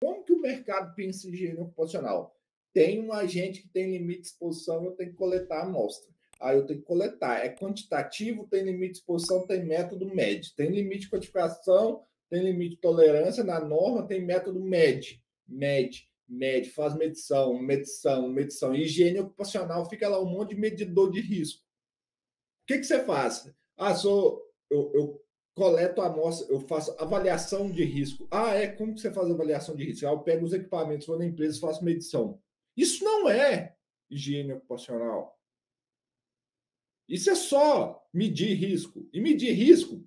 Como que o mercado pensa em higiene ocupacional? Tem um agente que tem limite de exposição, eu tenho que coletar a amostra. Aí eu tenho que coletar. É quantitativo, tem limite de exposição, tem método MED. Tem limite de quantificação, tem limite de tolerância. Na norma tem método MED. MED, MED, faz medição, medição, medição. Higiene ocupacional, fica lá um monte de medidor de risco. O que, que você faz? Ah, sou, eu, eu coleto a amostra, eu faço avaliação de risco. Ah, é? Como que você faz avaliação de risco? Ah, eu pego os equipamentos, vou na empresa faço medição. Isso não é higiene ocupacional. Isso é só medir risco. E medir risco.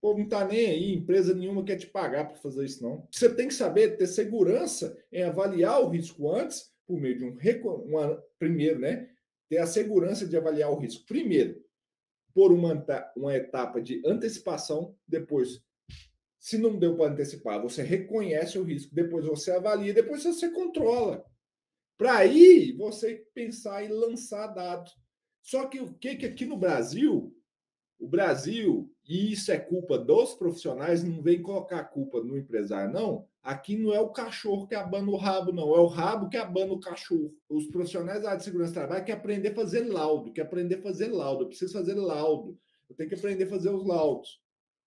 Pô, não está nem aí, empresa nenhuma quer te pagar para fazer isso, não. Você tem que saber ter segurança em avaliar o risco antes, por meio de um. Uma, primeiro, né? Ter a segurança de avaliar o risco. Primeiro, por uma, uma etapa de antecipação, depois se não deu para antecipar, você reconhece o risco, depois você avalia, depois você controla. Para aí você pensar em lançar dados. Só que o que, que aqui no Brasil, o Brasil, e isso é culpa dos profissionais, não vem colocar a culpa no empresário, não. Aqui não é o cachorro que abana o rabo, não, é o rabo que abana o cachorro. Os profissionais da área de segurança do trabalho querem aprender a fazer laudo, quer aprender a fazer laudo, eu preciso fazer laudo, eu tenho que aprender a fazer os laudos.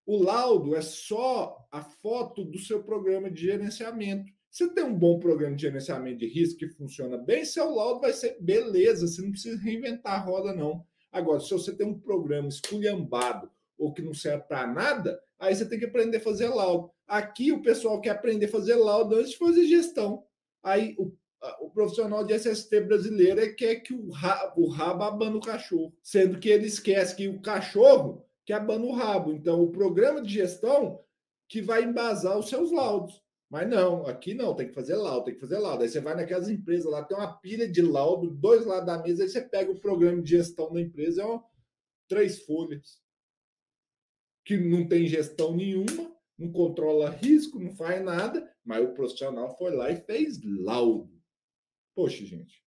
O laudo é só a foto do seu programa de gerenciamento. Você tem um bom programa de gerenciamento de risco que funciona bem, seu laudo vai ser beleza, você não precisa reinventar a roda, não. Agora, se você tem um programa esculhambado ou que não serve para nada, aí você tem que aprender a fazer laudo. Aqui o pessoal quer aprender a fazer laudo antes de fazer gestão. Aí o, o profissional de SST brasileiro quer que o rabo, o rabo abana o cachorro, sendo que ele esquece que o cachorro que abana o rabo. Então, o programa de gestão que vai embasar os seus laudos. Mas não, aqui não, tem que fazer laudo, tem que fazer laudo. Aí você vai naquelas empresas lá, tem uma pilha de laudo, dois lados da mesa, aí você pega o programa de gestão da empresa, é uma, três folhas. Que não tem gestão nenhuma, não controla risco, não faz nada, mas o profissional foi lá e fez laudo. Poxa, gente.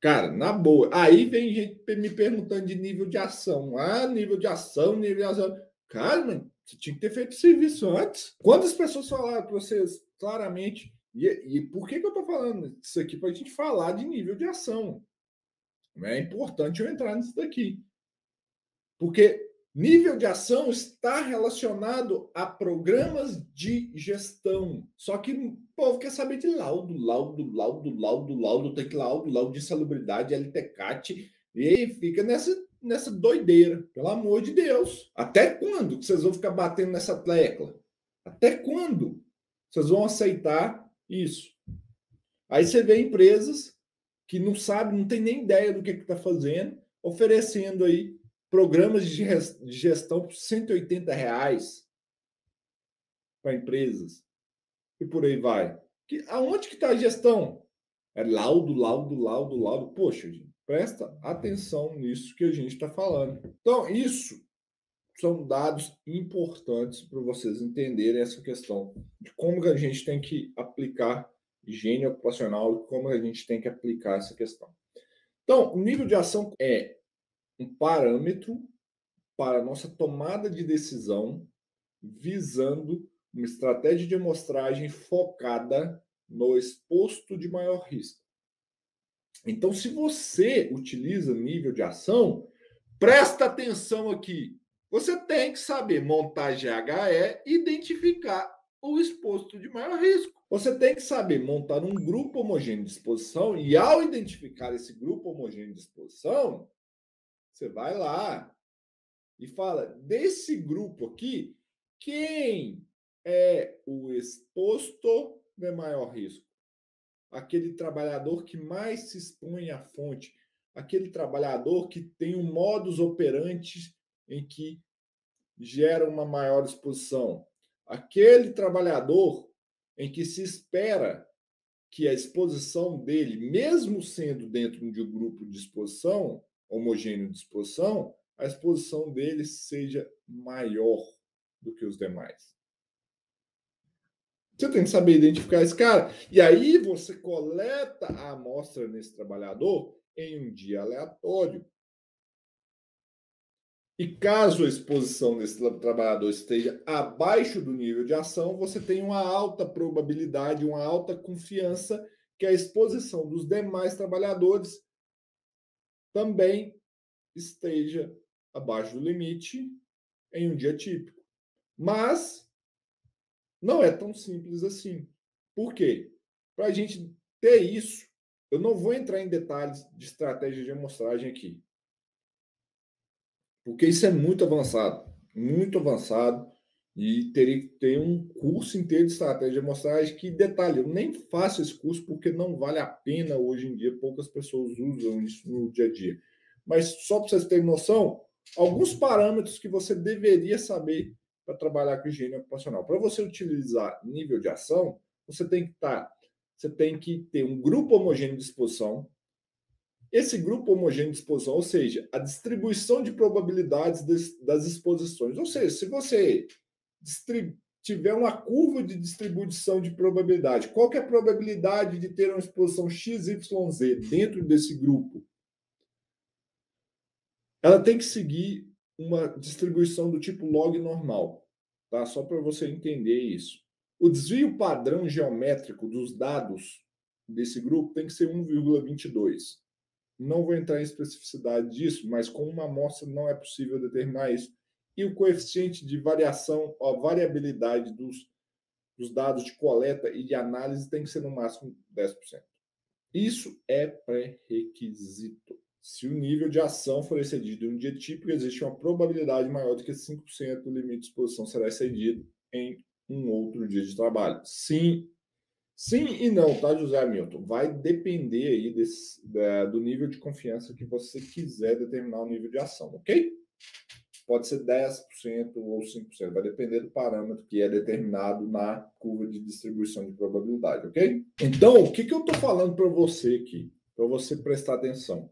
Cara, na boa. Aí vem gente me perguntando de nível de ação. Ah, nível de ação, nível de ação. Cara, mano, você tinha que ter feito serviço antes. Quantas pessoas falaram para vocês claramente? E, e, por que, que eu estou falando isso aqui? Para a gente falar de nível de ação. É importante eu entrar nisso daqui. Porque nível de ação está relacionado a programas de gestão. Só que o povo quer saber de laudo, laudo, laudo, laudo, laudo, tem que laudo, laudo de salubridade, LTCAT, e fica nessa nessa doideira. Pelo amor de Deus. Até quando que vocês vão ficar batendo nessa tecla? Até quando vocês vão aceitar isso? Aí você vê empresas que não sabem, não tem nem ideia do que está fazendo, oferecendo aí programas de gestão por 180 reais para empresas. E por aí vai. Que, aonde que está a gestão? É laudo, laudo, laudo, laudo. Poxa, gente. Presta atenção nisso que a gente está falando. Então, isso são dados importantes para vocês entenderem essa questão de como que a gente tem que aplicar higiene ocupacional como a gente tem que aplicar essa questão. Então, o nível de ação é um parâmetro para a nossa tomada de decisão visando uma estratégia de amostragem focada no exposto de maior risco. Então, se você utiliza nível de ação, presta atenção aqui. Você tem que saber montar GHE e identificar o exposto de maior risco. Você tem que saber montar um grupo homogêneo de exposição e, ao identificar esse grupo homogêneo de exposição, você vai lá e fala: desse grupo aqui, quem é o exposto de maior risco? aquele trabalhador que mais se expõe à fonte, aquele trabalhador que tem um modus operandi em que gera uma maior exposição, aquele trabalhador em que se espera que a exposição dele, mesmo sendo dentro de um grupo de exposição, homogêneo de exposição, a exposição dele seja maior do que os demais. Você tem que saber identificar esse cara. E aí você coleta a amostra nesse trabalhador em um dia aleatório. E caso a exposição desse trabalhador esteja abaixo do nível de ação, você tem uma alta probabilidade, uma alta confiança que a exposição dos demais trabalhadores também esteja abaixo do limite em um dia típico. Mas não é tão simples assim. Por quê? Para a gente ter isso, eu não vou entrar em detalhes de estratégia de amostragem aqui. Porque isso é muito avançado, muito avançado. E teria que ter um curso inteiro de estratégia de amostragem. Que detalhe, eu nem faço esse curso porque não vale a pena hoje em dia, poucas pessoas usam isso no dia a dia. Mas só para vocês terem noção, alguns parâmetros que você deveria saber para trabalhar com higiene ocupacional. Para você utilizar nível de ação, você tem que estar, tá, você tem que ter um grupo homogêneo de exposição. Esse grupo homogêneo de exposição, ou seja, a distribuição de probabilidades das exposições. Ou seja, se você tiver uma curva de distribuição de probabilidade, qual é a probabilidade de ter uma exposição XYZ dentro desse grupo? Ela tem que seguir uma distribuição do tipo log normal, tá? Só para você entender isso. O desvio padrão geométrico dos dados desse grupo tem que ser 1,22. Não vou entrar em especificidade disso, mas com uma amostra não é possível determinar isso. E o coeficiente de variação, a variabilidade dos, dos dados de coleta e de análise tem que ser no máximo 10%. Isso é pré-requisito. Se o nível de ação for excedido em um dia típico, existe uma probabilidade maior do que 5% do limite de exposição será excedido em um outro dia de trabalho. Sim, sim e não, tá, José Hamilton? Vai depender aí desse, da, do nível de confiança que você quiser determinar o nível de ação, ok? Pode ser 10% ou 5%, vai depender do parâmetro que é determinado na curva de distribuição de probabilidade, ok? Então, o que, que eu estou falando para você aqui? Para você prestar atenção.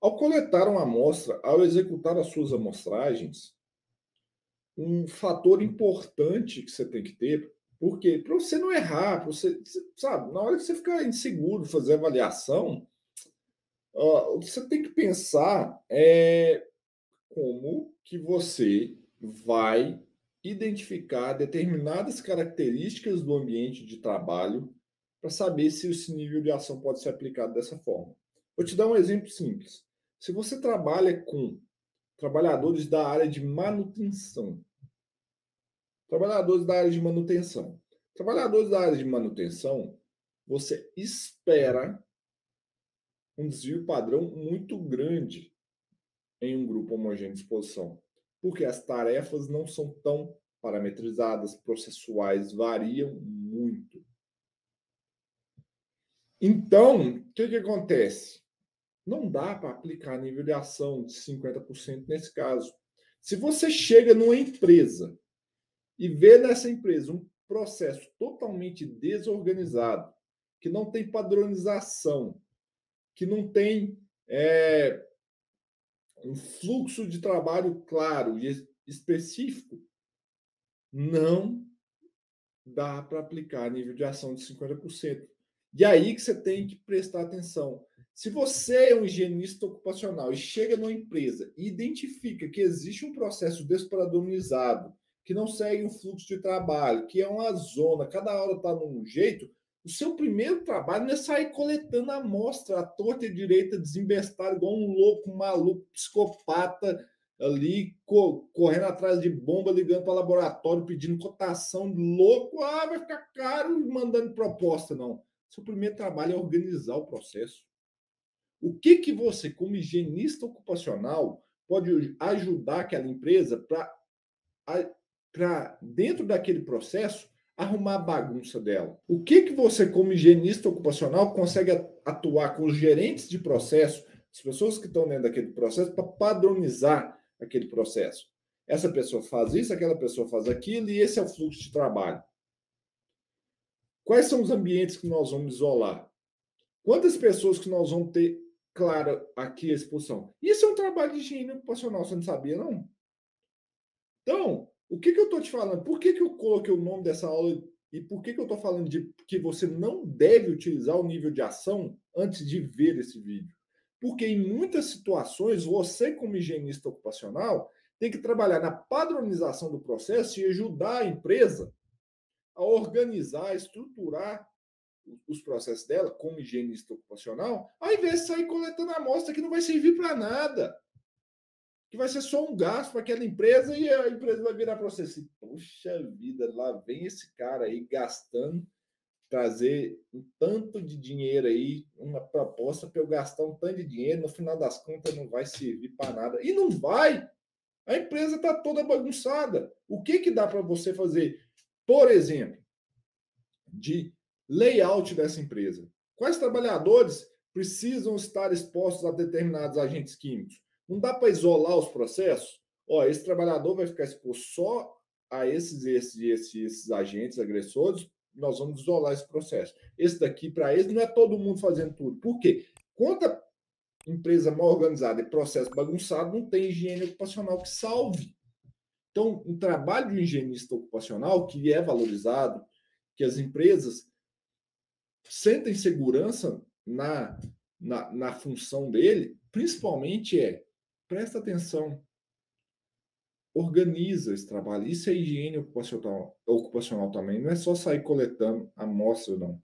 Ao coletar uma amostra, ao executar as suas amostragens, um fator importante que você tem que ter, porque para você não errar, você, sabe, na hora que você ficar inseguro, fazer avaliação, que você tem que pensar é como que você vai identificar determinadas características do ambiente de trabalho para saber se esse nível de ação pode ser aplicado dessa forma. Vou te dar um exemplo simples. Se você trabalha com trabalhadores da área de manutenção, trabalhadores da área de manutenção, trabalhadores da área de manutenção, você espera um desvio padrão muito grande em um grupo homogêneo de exposição, porque as tarefas não são tão parametrizadas, processuais, variam muito. Então, o que, que acontece? Não dá para aplicar nível de ação de 50% nesse caso. Se você chega numa empresa e vê nessa empresa um processo totalmente desorganizado, que não tem padronização, que não tem é, um fluxo de trabalho claro e específico, não dá para aplicar nível de ação de 50%. E aí que você tem que prestar atenção. Se você é um higienista ocupacional e chega numa empresa e identifica que existe um processo despadronizado, que não segue um fluxo de trabalho, que é uma zona, cada hora está num jeito, o seu primeiro trabalho não é sair coletando a amostra à torta e direita, desembestar igual um louco, maluco, psicopata ali, co correndo atrás de bomba, ligando para laboratório, pedindo cotação, louco, ah, vai ficar caro, mandando proposta, não. Seu primeiro trabalho é organizar o processo. O que, que você, como higienista ocupacional, pode ajudar aquela empresa para, dentro daquele processo, arrumar a bagunça dela? O que, que você, como higienista ocupacional, consegue atuar com os gerentes de processo, as pessoas que estão dentro daquele processo, para padronizar aquele processo? Essa pessoa faz isso, aquela pessoa faz aquilo, e esse é o fluxo de trabalho. Quais são os ambientes que nós vamos isolar? Quantas pessoas que nós vamos ter clara aqui a expulsão. Isso é um trabalho de higiene ocupacional, você não sabia, não? Então, o que, que eu estou te falando? Por que, que eu coloquei o nome dessa aula e por que, que eu estou falando de que você não deve utilizar o nível de ação antes de ver esse vídeo? Porque em muitas situações, você, como higienista ocupacional, tem que trabalhar na padronização do processo e ajudar a empresa a organizar, estruturar os processos dela, como higienista ocupacional, ao invés de sair coletando amostra que não vai servir para nada. Que vai ser só um gasto para aquela empresa e a empresa vai virar para você assim: poxa vida, lá vem esse cara aí gastando trazer um tanto de dinheiro aí, uma proposta para eu gastar um tanto de dinheiro, no final das contas não vai servir para nada. E não vai! A empresa está toda bagunçada. O que, que dá para você fazer, por exemplo, de layout dessa empresa? Quais trabalhadores precisam estar expostos a determinados agentes químicos? Não dá para isolar os processos? Ó, esse trabalhador vai ficar exposto só a esses, esses, esses, esses agentes agressores nós vamos isolar esse processo. Esse daqui, para eles, não é todo mundo fazendo tudo. Por quê? Quanta empresa mal organizada e processo bagunçado, não tem higiene ocupacional que salve. Então, um trabalho de higienista ocupacional que é valorizado, que as empresas sentem segurança na, na, na função dele, principalmente é presta atenção organiza esse trabalho. Isso é higiene ocupacional, ocupacional também. Não é só sair coletando amostra, não.